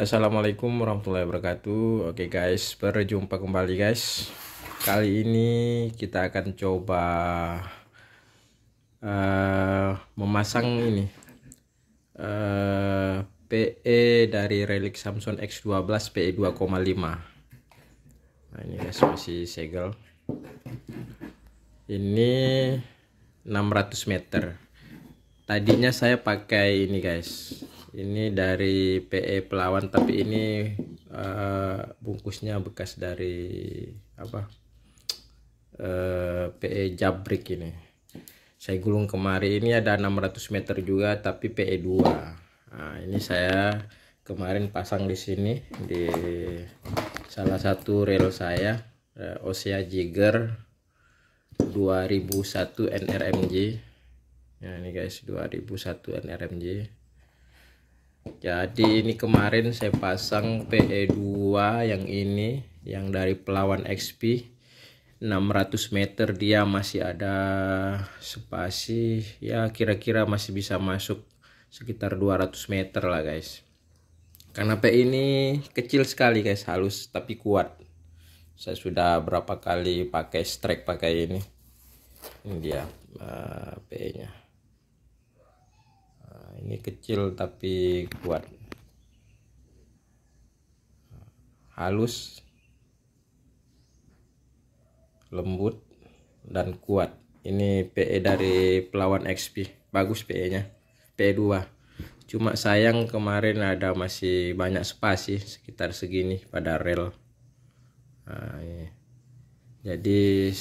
Assalamualaikum warahmatullahi wabarakatuh. Oke guys berjumpa kembali guys. Kali ini kita akan coba uh, Memasang ini uh, PE dari relik Samsung X12 PE 2,5 Nah ini guys masih segel. Ini 600 meter. Tadinya saya pakai ini guys ini dari PE Pelawan tapi ini uh, bungkusnya bekas dari apa uh, eh, PE Jabrik ini. Saya gulung kemari. Ini ada 600 meter juga tapi PE 2 nah ini saya kemarin pasang di sini di salah satu rel saya uh, Osea Jigger 2001 NRMJ ya ini guys 2001 NRMJ jadi ini kemarin saya pasang PE2 yang ini yang dari pelawan XP 600 meter dia masih ada spasi. Ya kira-kira masih bisa masuk sekitar 200 meter lah guys. Karena PE ini kecil sekali guys. Halus tapi kuat. Saya sudah berapa kali pakai strike pakai ini. Ini dia uh, PE nya ini kecil tapi kuat. Halus lembut dan kuat. Ini PE dari pelawan XP bagus PE nya PE 2 cuma sayang kemarin ada masih banyak spasi sekitar segini pada rel. Nah, jadi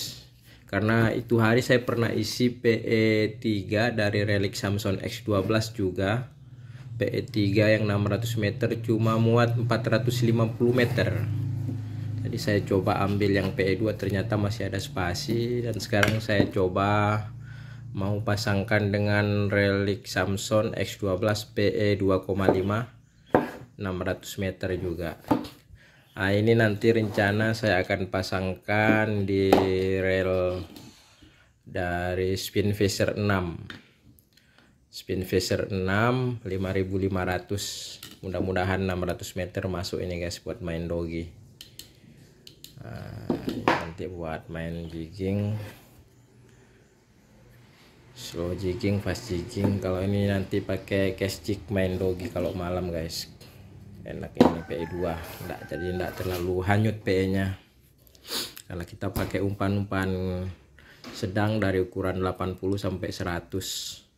karena itu hari saya pernah isi PE3 dari relik Samsung X12 juga. PE3 yang 600 meter cuma muat 450 meter. Jadi saya coba ambil yang PE2 ternyata masih ada spasi. Dan sekarang saya coba mau pasangkan dengan relik Samsung X12 PE 2,5 600 meter juga Nah ini nanti rencana saya akan pasangkan di rel dari Spin Fisher 6 Spin Fisher 6 5500 mudah-mudahan 600 meter masuk ini guys buat main dogi nah, nanti buat main jigging. Slow jigging fast jigging. Kalau ini nanti pakai cash jig main dogi kalau malam guys enak ini PE2 enggak jadi enggak terlalu hanyut PE nya. Kalau kita pakai umpan-umpan sedang dari ukuran 80 sampai 100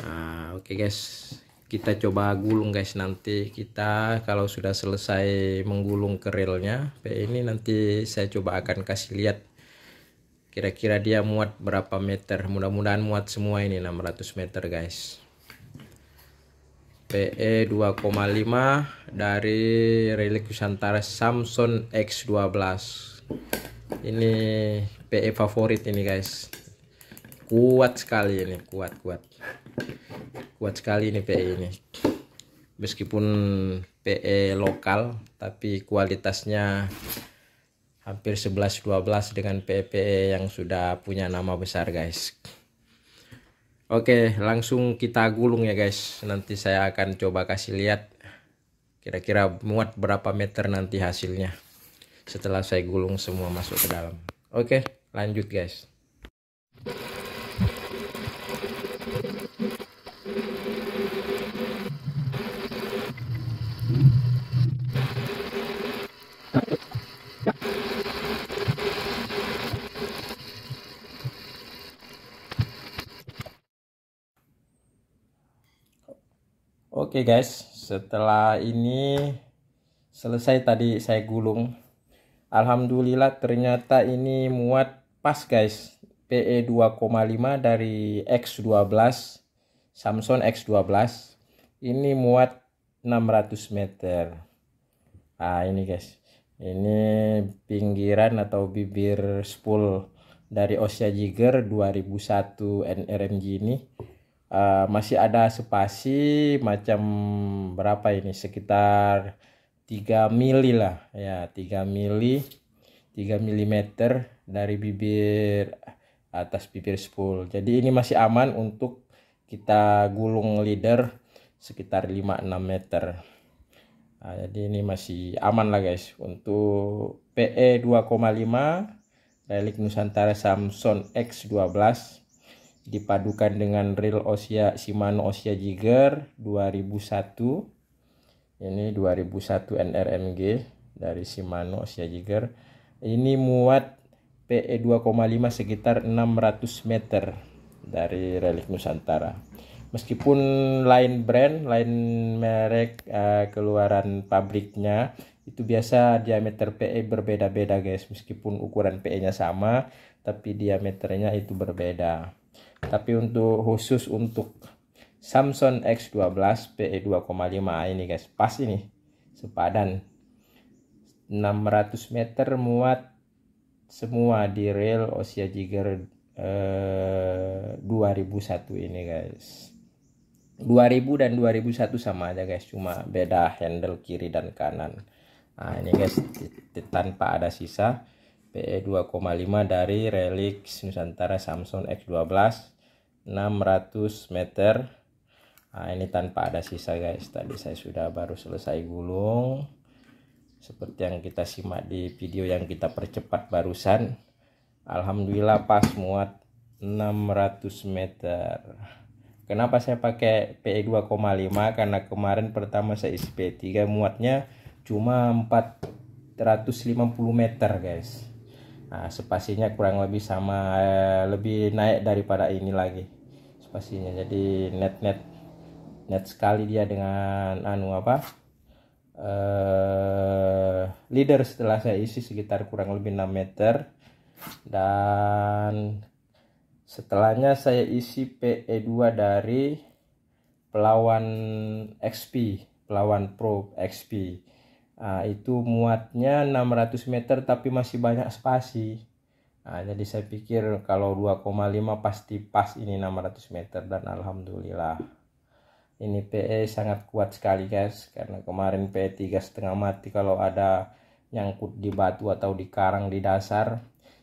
nah oke okay guys. Kita coba gulung guys. Nanti kita kalau sudah selesai menggulung ke relnya PE ini nanti saya coba akan kasih lihat kira-kira dia muat berapa meter. Mudah-mudahan muat semua ini 600 meter guys PE 2,5 dari relik Nusantara Samsung X12 ini PE favorit ini guys. Kuat sekali ini kuat kuat. Kuat sekali ini PE ini. Meskipun PE lokal tapi kualitasnya hampir 11-12 dengan PE-PE yang sudah punya nama besar guys Oke langsung kita gulung ya guys. Nanti saya akan coba kasih lihat kira-kira muat berapa meter nanti hasilnya setelah saya gulung semua masuk ke dalam. Oke lanjut guys Oke guys, setelah ini selesai tadi saya gulung. Alhamdulillah ternyata ini muat pas guys. PE 2,5 dari X12 Samsung X12. Ini muat 600 meter. Ah ini guys. Ini pinggiran atau bibir spool dari Osea Jigger 2001 NRMG ini uh, masih ada spasi macam berapa ini? Sekitar 3 mili lah. Ya 3 mili 3 mm dari bibir atas bibir spool. Jadi ini masih aman untuk kita gulung leader sekitar 5-6 meter. Nah, jadi ini masih aman lah guys. Untuk PE 2,5 relik Nusantara Samsung X12 dipadukan dengan reel Ossia Shimano Ossia Jigger 2001 ini 2001 NRMG dari Shimano Ossia Jigger ini muat PE 2,5 sekitar 600 meter dari relik Nusantara. Meskipun lain brand, lain merek uh, keluaran pabriknya itu biasa diameter PE berbeda-beda guys. Meskipun ukuran PE-nya sama tapi diameternya itu berbeda tapi untuk khusus untuk Samsung X12 PE 2,5 ini guys. Pas ini. Sepadan. 600 meter muat semua di rail Ossia Jigger eh, 2001 ini guys. 2000 dan 2001 sama aja guys. Cuma beda handle kiri dan kanan. Nah ini guys tanpa ada sisa PE 2,5 dari Relix Nusantara Samsung X12 600 meter. Nah ini tanpa ada sisa guys. Tadi saya sudah baru selesai gulung. Seperti yang kita simak di video yang kita percepat barusan. Alhamdulillah pas muat 600 meter. Kenapa saya pakai PE 2,5? Karena kemarin pertama saya isi PE 3 muatnya cuma 450 meter guys. Nah spasinya kurang lebih sama eh, lebih naik daripada ini lagi spasinya. Jadi net net net sekali dia dengan anu apa? Eh, leader setelah saya isi sekitar kurang lebih 6 meter dan setelahnya saya isi PE2 dari pelawan XP pelawan Pro XP nah, itu muatnya 600 meter tapi masih banyak spasi. Nah, jadi saya pikir kalau 2,5 pasti pas ini 600 meter dan Alhamdulillah. Ini PE sangat kuat sekali guys. Karena kemarin PE 3 setengah mati kalau ada nyangkut di batu atau di karang di dasar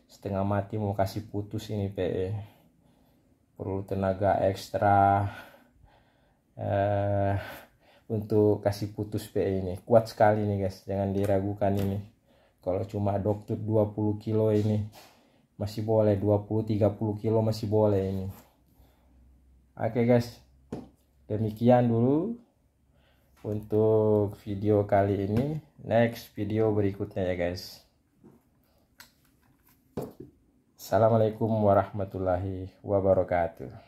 setengah mati mau kasih putus ini PE perlu tenaga ekstra uh, untuk kasih putus PE ini. Kuat sekali nih guys. Jangan diragukan ini. Kalau cuma dokter 20 kilo ini masih boleh. 20-30 kilo masih boleh ini. Oke guys. Demikian dulu untuk video kali ini. Next video berikutnya ya guys. Assalamualaikum warahmatullahi wabarakatuh.